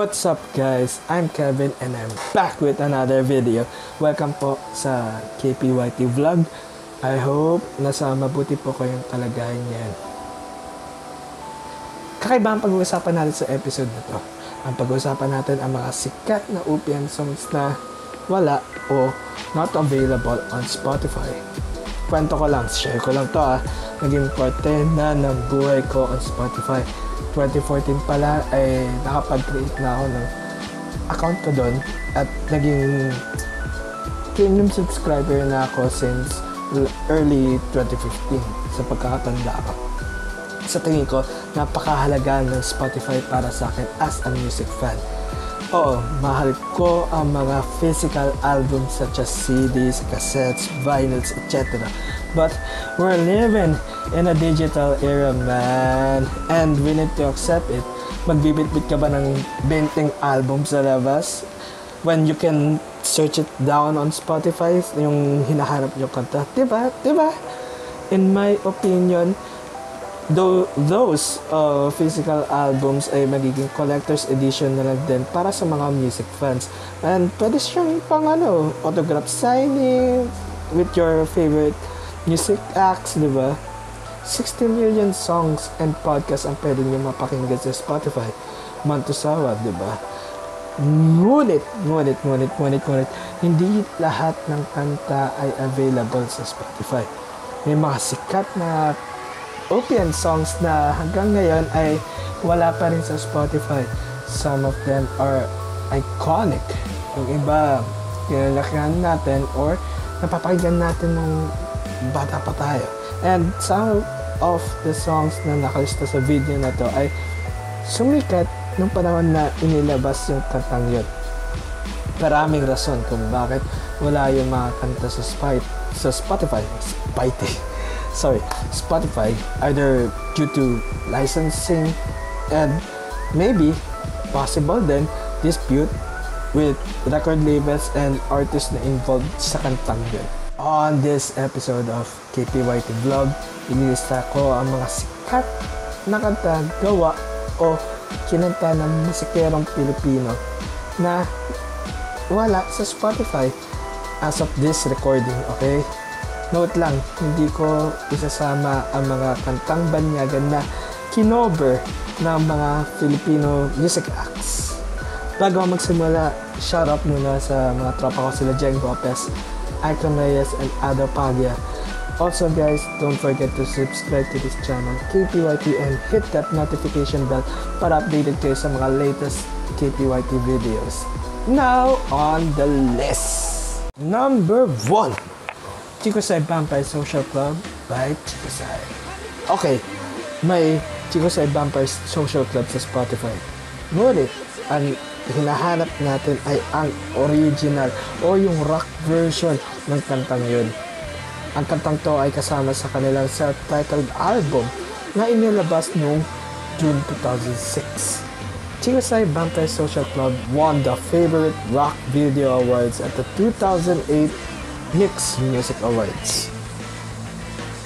What's up guys? I'm Kevin and I'm back with another video. Welcome po sa KPYT Vlog. I hope nasa mabuti po kayong kalagayan yan. Kakaiba ang pag-uusapan natin sa episode na to. Ang pag-uusapan natin ang mga sikat na UPN songs na wala o not available on Spotify. Kwento ko lang, share ko lang to ah. Naging parte na ng buhay ko on Spotify 2014 pala ay nakapag-create na ako ng account ko doon at naging premium subscriber na ako since early 2015 sa pagkakatanda ko. Sa tingin ko, napakahalaga ng Spotify para sa akin as a music fan. Oo, mahal ko ang mga physical albums such as CDs, cassettes, vinyls, etc. But we're living in a digital era, man. And we need to accept it. Magbibit-bit ka ba ng 20 album sa labas? When you can search it down on Spotify, yung hinaharap yung kanta. Diba? Diba? In my opinion, though those uh, physical albums ay magiging collector's edition na lang din para sa mga music fans. And pwede siyang pang ano, autograph signing with your favorite music acts, di ba? 60 million songs and podcasts ang pwede nyo mapakinggan sa Spotify. Mantusawa, di ba? Ngunit, ngunit, ngunit, ngunit, ngunit, hindi lahat ng kanta ay available sa Spotify. May mga sikat na opian songs na hanggang ngayon ay wala pa rin sa Spotify. Some of them are iconic. Yung iba, kinalakihan natin or napapakinggan natin nung bata pa tayo. And some of the songs na nakalista sa video na to ay sumikat nung panahon na inilabas yung kantang yun. Maraming rason kung bakit wala yung mga kanta sa, Spy, sa Spotify. Spotify. Sorry, Spotify. Either due to licensing and maybe possible then dispute with record labels and artists na involved sa kantang yun. On this episode of KPYT Vlog, inilista ko ang mga sikat na kanta, gawa o kinanta ng musikerong Pilipino na wala sa Spotify as of this recording, okay? Note lang, hindi ko isasama ang mga kantang banyagan na kinover ng mga Filipino music acts. Bago magsimula, shout out muna sa mga tropa ko sila Jeng Lopez, Icon Reyes, and Ado Paglia. Also guys, don't forget to subscribe to this channel, KPYT, and hit that notification bell para updated kayo sa mga latest KPYT videos. Now, on the list. Number 1. Chicosay Vampire Social Club by Chicosay. Okay, may Chicosay Vampire Social Club sa Spotify. Ngunit, ang hinahanap natin ay ang original o yung rock version ng kantang yun. Ang kantang to ay kasama sa kanilang self-titled album na inilabas noong June 2006. Chigasai Vampire Social Club won the Favorite Rock Video Awards at the 2008 Mix Music Awards.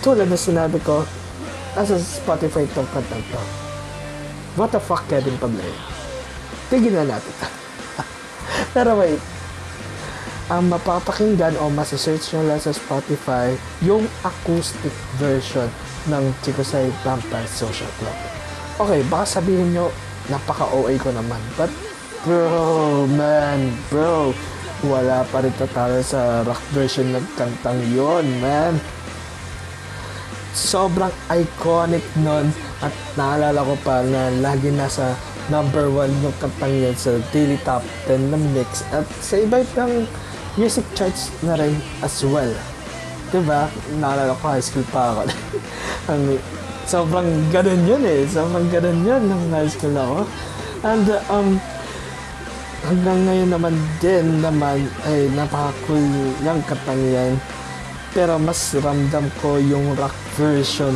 Tulad na sinabi ko, nasa Spotify itong kantang to. What the fuck, Kevin Pablay? Tigil na natin. Pero wait, ang mapapakinggan o masasearch nyo lang sa Spotify yung acoustic version ng Chikusay Vampire Social Club. Okay, baka sabihin nyo, napaka-OA ko naman. But, bro, man, bro, wala pa rin tatalo sa rock version ng kantang yon man. Sobrang iconic nun at naalala ko pa na lagi nasa number 1 yung kantang yun sa daily top 10 ng mix at sa iba-ibang music charts na rin as well. Diba? Naalala ko high school pa ako. Ang, sobrang ganun yun eh. Sobrang ganun yun nung high school ako. And um, hanggang ngayon naman din naman ay napaka-cool yung katang yan. Pero mas ramdam ko yung rock version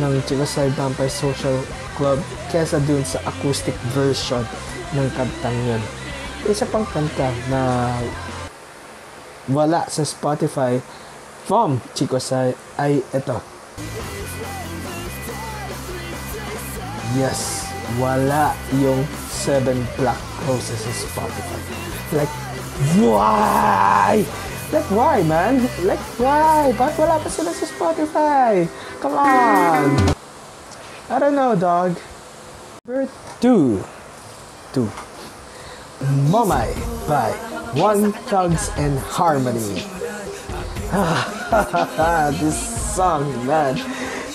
ng Chigasay Vampire Social Club kesa dun sa acoustic version ng kantang yun. Isa pang kanta na wala sa Spotify from Chico Sai ay ito. Yes. wala yung 7 Black Roses sa Spotify. Like, why? Like, why, man? Like, why? Bakit wala pa sila sa Spotify? Come on! I don't know, dog. Number 2. 2. Momay by One Thugs and Harmony. this song, man.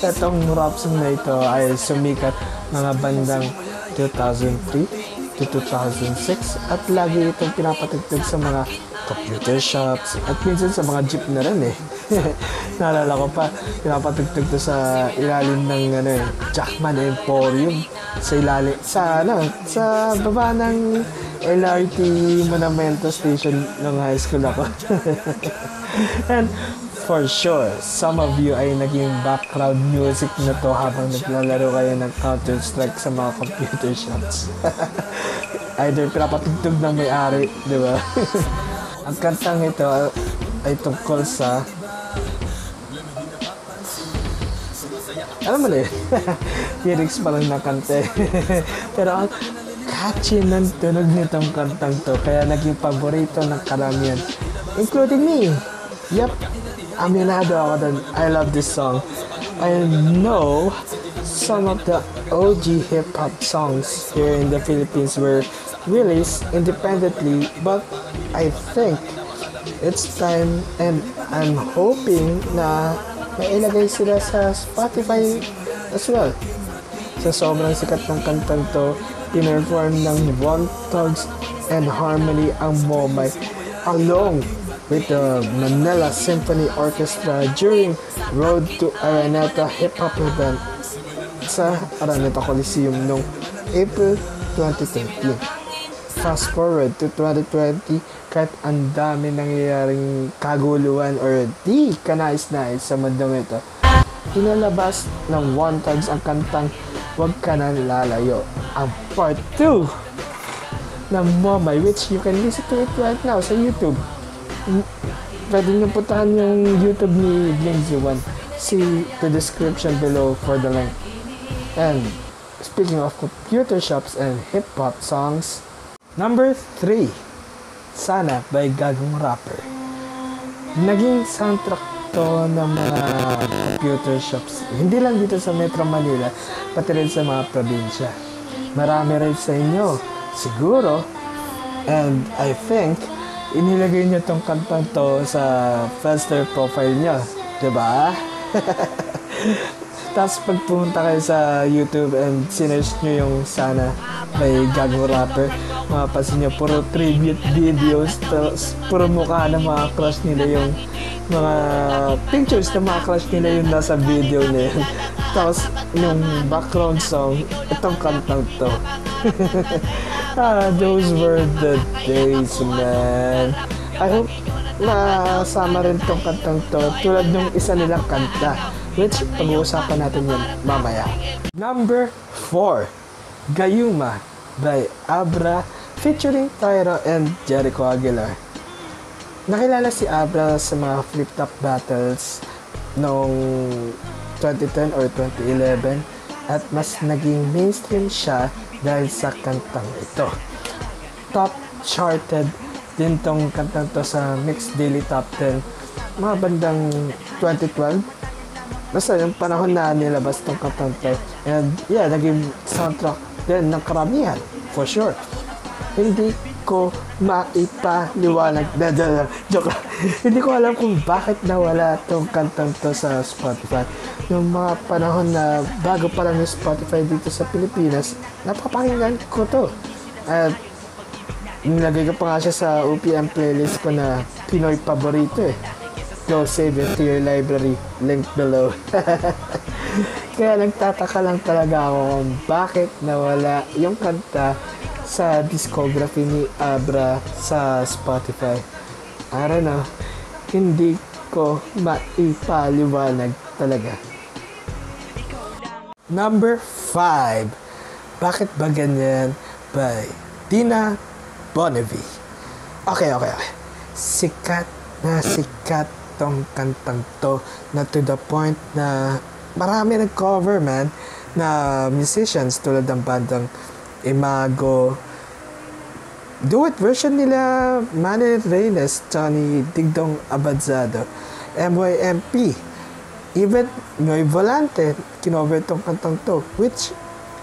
Itong rap song na ito ay sumikat mga bandang 2003 to 2006 at lagi itong pinapatugtog sa mga computer shops at minsan sa mga jeep na rin eh. Naalala ko pa, pinapatugtog to sa ilalim ng ano eh, Jackman Emporium sa ilalim sa ano, sa baba ng LRT Monumento Station ng high school ako. And for sure, some of you ay naging background music na to habang naglalaro kayo ng Counter-Strike sa mga computer shops. Either pinapatugtog ng may-ari, di ba? Ang kantang ito ay tungkol sa alam mo na yun, lyrics pa lang nakante. Pero ang catchy ng tunog nitong kantang to, kaya naging paborito ng karamihan, including me. Yep, aminado ako dun. I love this song. I know some of the OG hip-hop songs here in the Philippines were released independently, but I think it's time and I'm hoping na mailagay sila sa Spotify as well. Sa sobrang sikat ng kantang to, pinerform ng One Thugs and Harmony ang Momay along with the Manila Symphony Orchestra during Road to Araneta Hip Hop event sa Araneta Coliseum noong April 2020. Fast forward to 2020, kahit ang dami nangyayaring kaguluhan or di kanais-nais sa mundong ito, pinalabas ng One Thugs ang kantang Huwag Ka Nang Lalayo, ang part 2 ng Momay, which you can listen to it right now sa YouTube. Pwede nyo puntahan yung YouTube ni Bling01. See the description below for the link. And speaking of computer shops and hip-hop songs, number 3, Sana by Gagong Rapper. Naging soundtrack to ng mga computer shops. Hindi lang dito sa Metro Manila, pati rin sa mga probinsya. Marami rin sa inyo, siguro, and I think, inilagay niyo tong kantang to sa Friendster profile niyo. Diba? Tapos pag pumunta kayo sa YouTube and sinerch nyo yung sana by Gago Rapper, mapapansin nyo, puro tribute videos, tapos puro mukha ng mga crush nila yung mga pictures ng mga crush nila yung nasa video na yun. Tapos yung background song, itong kantang to. ah, those were the days, man. I hope nasama rin tong kantang to tulad ng isa nilang kanta which pag-uusapan natin yan mamaya. Number 4, Gayuma by Abra featuring Tyro and Jericho Aguilar. Nakilala si Abra sa mga flip-top battles noong 2010 or 2011 at mas naging mainstream siya dahil sa kantang ito. Top charted din tong kantang to sa Mixed Daily Top 10 mga bandang 2012 basta yung panahon na nilabas tong kantang to and yeah naging soundtrack din ng karamihan for sure hindi ko maipaliwanag na joke hindi ko alam kung bakit nawala tong kantang to sa Spotify yung mga panahon na bago pa lang yung Spotify dito sa Pilipinas napapakinggan ko to at nilagay ko pa nga siya sa OPM playlist ko na Pinoy paborito eh go save it to your library. Link below. Kaya nagtataka lang talaga ako kung bakit nawala yung kanta sa discography ni Abra sa Spotify. Don't know. Hindi ko maipaliwanag talaga. Number 5. Bakit ba ganyan? By Dina Bonnevie. Okay, okay, okay. Sikat na sikat tong kantang to na to the point na marami nag-cover man na musicians tulad ng bandang Imago, duet version nila Manny Reynes, Tony Digdong Abadzado, MYMP, even Noy Volante, kinover tong kantang to, which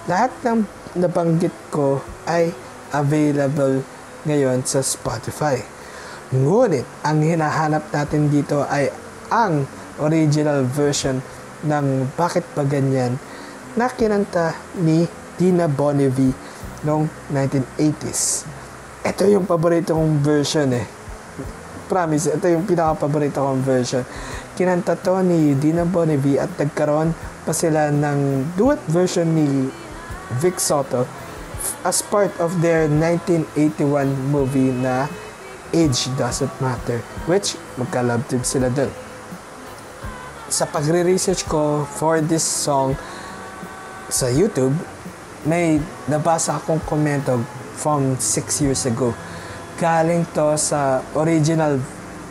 lahat ng nabanggit ko ay available ngayon sa Spotify. Ngunit, ang hinahanap natin dito ay ang original version ng Bakit Ba Ganyan na kinanta ni Dina Bonnevie noong 1980s. Ito yung paborito kong version eh. Promise, ito yung pinaka-paborito kong version. Kinanta to ni Dina Bonnevie at nagkaroon pa sila ng duet version ni Vic Soto as part of their 1981 movie na Age Doesn't Matter which magka-love team sila dun. Sa pagre-research ko for this song sa YouTube, may nabasa akong komento from 6 years ago. Galing to sa original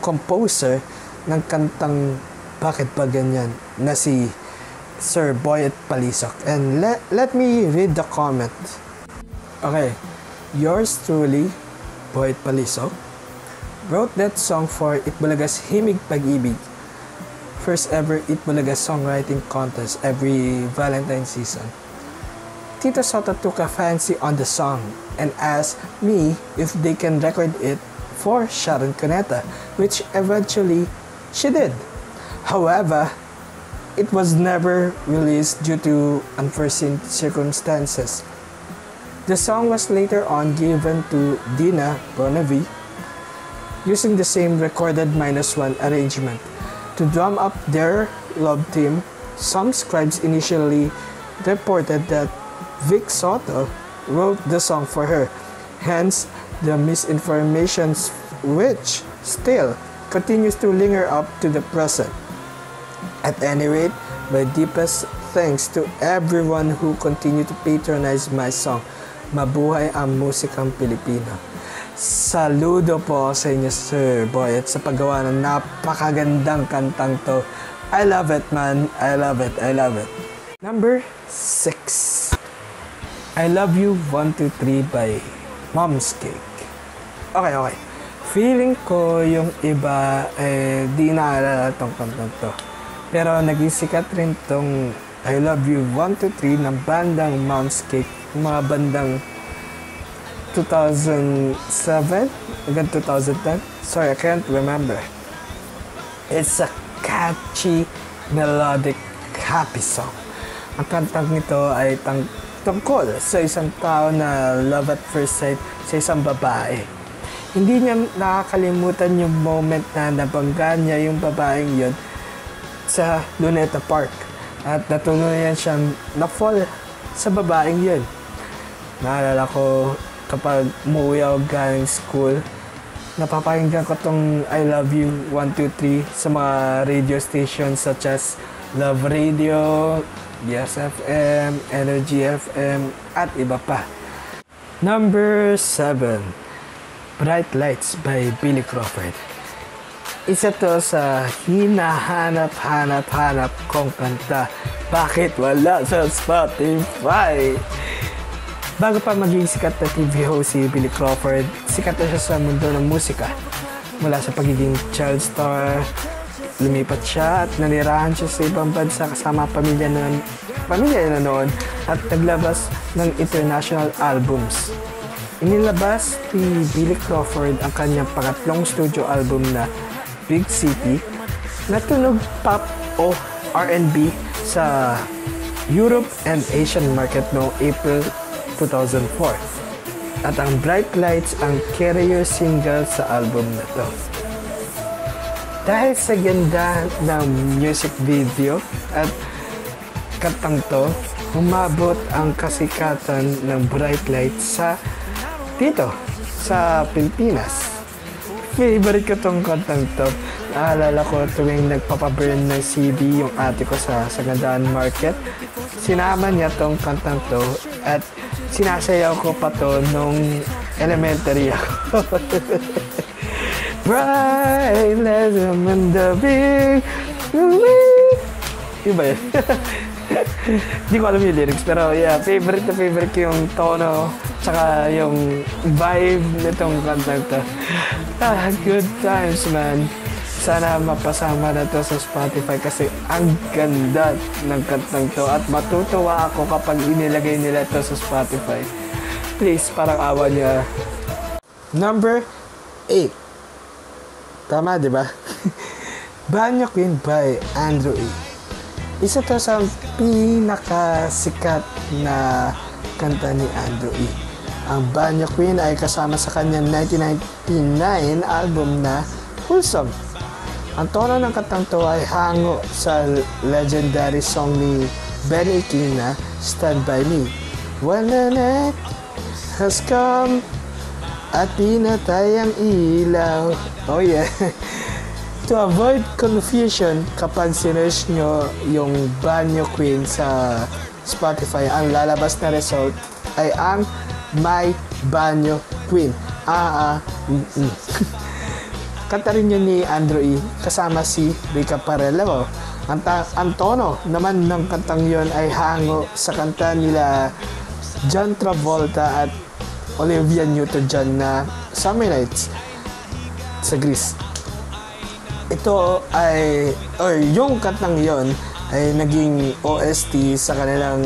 composer ng kantang Bakit Ba Ganyan na si Sir Boyet Palisok. And let, let me read the comment. Okay. Yours truly, Boyet Palisok, wrote that song for Itbulaga's Himig Pag-ibig. First ever Itbulaga songwriting contest every Valentine season. Tito Soto took a fancy on the song and asked me if they can record it for Sharon Cuneta, which eventually she did. However, it was never released due to unforeseen circumstances. The song was later on given to Dina Bonnevie using the same recorded minus one arrangement. To drum up their love team, some scribes initially reported that Vic Soto wrote the song for her. Hence, the misinformations which still continues to linger up to the present. At any rate, my deepest thanks to everyone who continue to patronize my song. Mabuhay ang musikang Pilipino. Saludo po sa inyo, Sir Boy, at sa paggawa ng napakagandang kantang to. I love it, man. I love it. I love it. Number 6. I Love You 123 by Mom's Cake. Okay, okay. Feeling ko yung iba eh, di naalala tong kantang to. Pero naging sikat rin tong I Love You 123 ng bandang Mom's Cake. Mga bandang 2007 hanggang 2010. Sorry, I can't remember. It's a catchy, melodic, happy song. Ang kantang nito ay tang tungkol sa isang tao na love at first sight sa isang babae. Hindi niya nakakalimutan yung moment na nabangga niya yung babaeng yun sa Luneta Park. At natuloyan siyang na-fall sa babaeng yun. Naalala ko kapag umuwi ako galing school, napapakinggan ko tong I Love You 123 sa mga radio stations such as Love Radio, Yes FM, Energy FM, at iba pa. Number 7, Bright Lights by Billy Crawford. Isa to sa hinahanap-hanap-hanap kong kanta. Bakit wala sa Spotify? Bago pa maging sikat na TV host si Billy Crawford, sikat na siya sa mundo ng musika. Mula sa pagiging child star, lumipat siya at nanirahan siya sa ibang bansa kasama pamilya na, pamilya na noon at naglabas ng international albums. Inilabas ni Billy Crawford ang kanyang pangatlong studio album na Big City na tunog pop o R&B sa Europe and Asian market noong April 2004. At ang Bright Lights ang carrier single sa album na to. Dahil sa ganda ng music video at kantang to, umabot ang kasikatan ng Bright Lights sa dito, sa Pilipinas. Favorite ko tong kantang to. Naalala ko tuwing nagpapaburn ng CD yung ate ko sa Sagandaan Market. Sinama niya tong kantang to at sinasayaw ko pa to nung elementary ako. Bright as in the big Iba yun. Hindi ko alam yung lyrics, pero yeah, favorite na favorite ko yung tono, tsaka yung vibe nitong kantang to. Ah, good times, man. Sana mapasama na to sa Spotify kasi ang ganda ng kantang to at matutuwa ako kapag inilagay nila to sa Spotify. Please, parang awa niya. Number 8. Tama, di ba? Banyo Queen by Andrew E. Isa to sa pinakasikat na kanta ni Andrew E. Ang Banyo Queen ay kasama sa kanyang 1999 album na Wholesome. Ang tono ng kantang to ay hango sa legendary song ni Benny King na Stand By Me. When the night has come at pinatay ang ilaw. Oh yeah. to avoid confusion kapag sinerge nyo yung Banyo Queen sa Spotify, ang lalabas na result ay ang My Banyo Queen. Ah, ah, mm. Kanta rin yun ni Andrew E. kasama si Rica Parello. Ang, ta- ang tono naman ng kantang yon ay hango sa kanta nila John Travolta at Olivia Newton-John na Summer Nights sa Greece. Ito ay, or yung kantang yon ay naging OST sa kanilang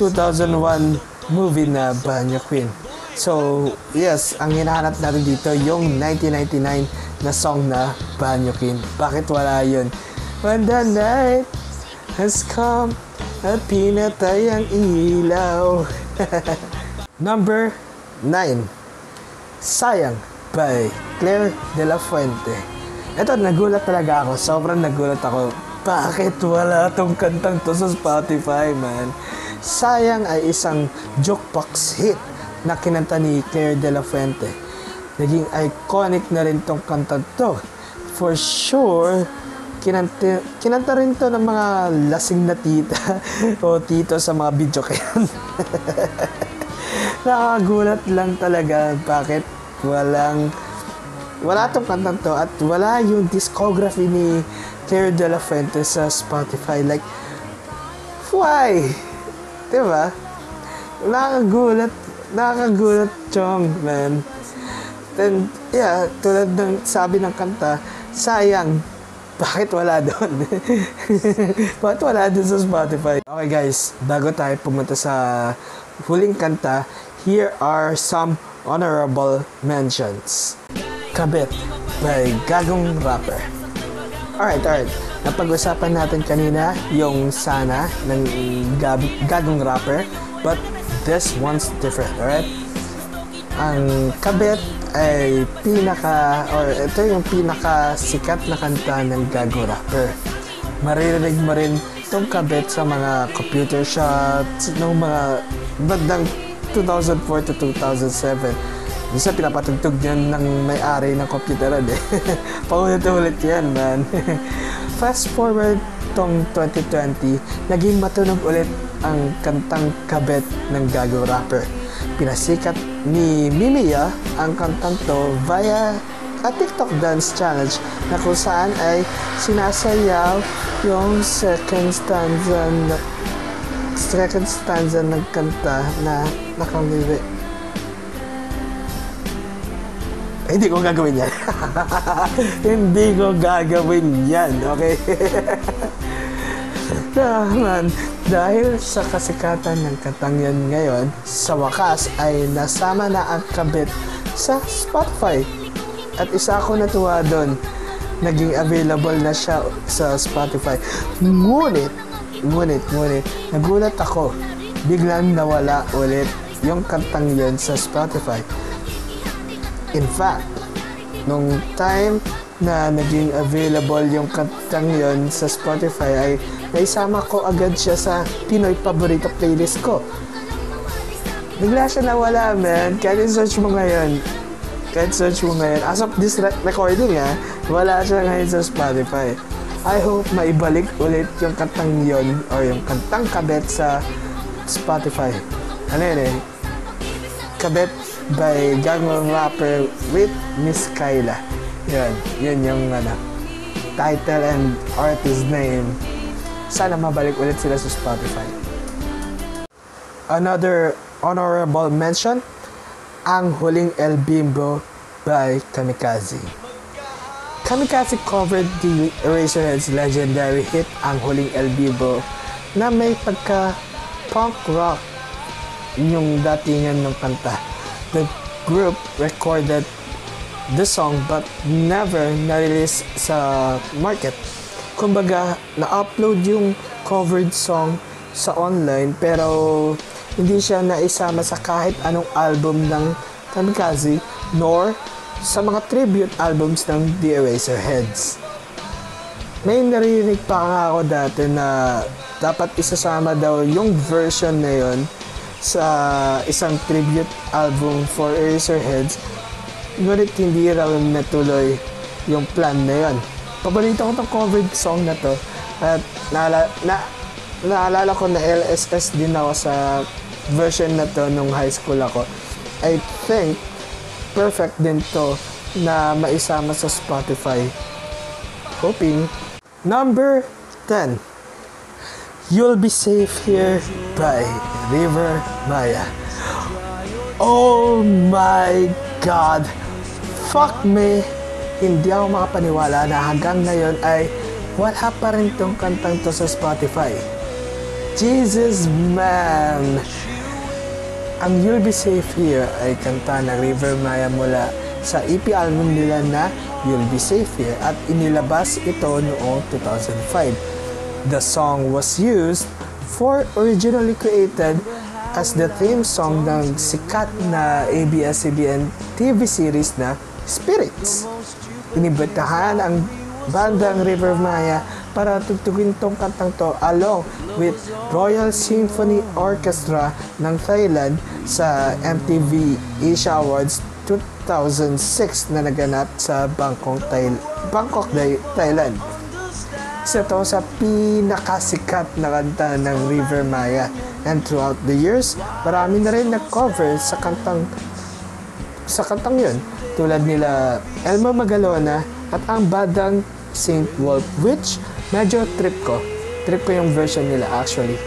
2001 movie na Banyo Queen. So, yes, ang hinahanap natin dito yung 1999 na song na Banyo Queen. Bakit wala yun? When the night has come at pinatay ang ilaw. Number 9. Sayang by Claire de la Fuente. Ito, nagulat talaga ako. Sobrang nagulat ako. Bakit wala tong kantang to sa Spotify, man? Sayang ay isang jukebox hit na kinanta ni Claire de la Fuente. Naging iconic na rin tong kanta to. For sure, kinanta, kinanta rin to ng mga lasing na tita o tito sa mga video kayan. Nakakagulat lang talaga bakit walang wala tong kantang to at wala yung discography ni Claire de la Fuente sa Spotify. Like, why? Diba? Nakakagulat. Nakakagulat, Chong, man. Then, yeah, tulad ng sabi ng kanta, sayang, bakit wala doon? bakit wala doon sa Spotify? Okay guys, bago tayo pumunta sa huling kanta, here are some honorable mentions. Kabit by Gagong Rapper. Alright, alright. Napag-usapan natin kanina yung sana ng Gab- Gagong Rapper, but this one's different, alright? Ang Kabit ay pinaka, or ito yung pinaka sikat na kanta ng Gago Rapper. Maririnig mo rin itong kabit sa mga computer shots ng mga bandang 2004 to 2007. Minsan pinapatugtog yan ng may-ari ng computeran eh. Paulit-ulit yan, man. Fast forward tong 2020, naging matunog ulit ang kantang kabet ng Gago Rapper. Pinasikat ni Mimiya ang kantang to via a TikTok dance challenge na kung saan ay sinasayaw yung second stanza second stanza ng kanta na nakaliri. Eh, hindi ko gagawin yan. hindi ko gagawin yan, okay? ah, man, dahil sa kasikatan ng kantang yan ngayon, sa wakas ay nasama na ang kabit sa Spotify. At isa ako natuwa doon. Naging available na siya sa Spotify. Ngunit, ngunit, ngunit, nagulat ako. Biglang nawala ulit yung kantang yun sa Spotify. In fact, nung time na naging available yung kantang yon sa Spotify ay naisama ko agad siya sa Pinoy Paborito playlist ko. Bigla siya nawala, man. Kahit search mo ngayon, kahit search mo ngayon, as of this re- recording ha, wala siya ngayon sa Spotify. I hope maibalik ulit yung kantang yon or yung kantang kabet sa Spotify. Ano yun eh? Kabet by Gangnam Rapper with Miss Kyla. Yun, yun yung ano, title and artist name. sana mabalik ulit sila sa Spotify. Another honorable mention, ang huling El Bimbo by Kamikaze. Kamikaze covered the Eraserheads legendary hit Ang Huling El Bimbo na may pagka punk rock yung datingan ng kanta. The group recorded the song but never na-release sa market. Kumbaga, na-upload yung covered song sa online pero hindi siya naisama sa kahit anong album ng Kamikaze nor sa mga tribute albums ng The Eraserheads. May narinig pa nga ako dati na dapat isasama daw yung version na yon sa isang tribute album for Eraserheads ngunit hindi raw natuloy yung plan na yon. Paborito ko tong covered song na to at naala, na, naalala ko na LSS din ako sa version na to nung high school ako. I think perfect din to na maisama sa Spotify. Hoping. Number 10. You'll Be Safe Here by River Maya. Oh my God! Fuck me! Hindi ako makapaniwala na hanggang ngayon ay wala pa rin tong kantang to sa Spotify. Jesus man! Ang You'll Be Safe Here ay kanta ng River Maya mula sa EP album nila na You'll Be Safe Here at inilabas ito noong 2005. The song was used for originally created as the theme song ng sikat na ABS-CBN TV series na Spirits. Inibitahan ang bandang River Maya para tugtugin tong kantang to along with Royal Symphony Orchestra ng Thailand sa MTV Asia Awards 2006 na naganap sa Bangkok, Thailand. Bangkok, Thailand. Isa to sa pinakasikat na kanta ng River Maya. And throughout the years, marami na rin nag-cover sa kantang sa kantang yun. Tulad nila Elmo Magalona at ang badang Saint Wolf which medyo trip ko. Trip ko yung version nila actually.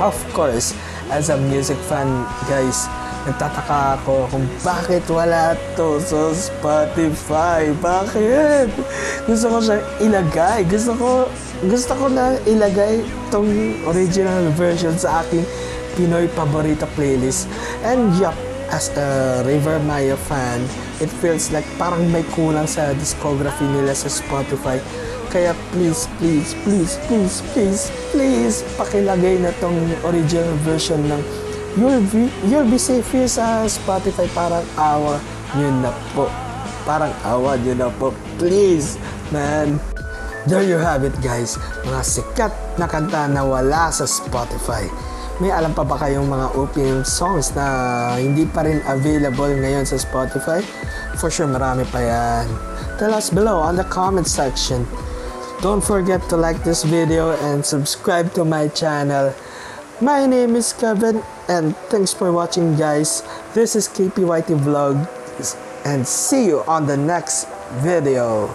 Of course, as a music fan guys, nagtataka ako kung bakit wala to sa Spotify. Bakit? Gusto ko siya ilagay. Gusto ko, gusto ko na ilagay tong original version sa aking Pinoy paborito playlist. And yup, as a River Maya fan, it feels like parang may kulang sa discography nila sa Spotify. Kaya please, please, please, please, please, please, pakilagay na tong original version ng You'll Be, You'll Be Safe here sa Spotify. Parang awa nyo na po. Parang awa nyo na po. Please, man. There you have it guys. Mga sikat na kanta na wala sa Spotify. May alam pa ba kayong mga OPM songs na hindi pa rin available ngayon sa Spotify? For sure marami pa yan. Tell us below on the comment section. Don't forget to like this video and subscribe to my channel. My name is Kevin and thanks for watching guys. This is KPYT Vlog and see you on the next video.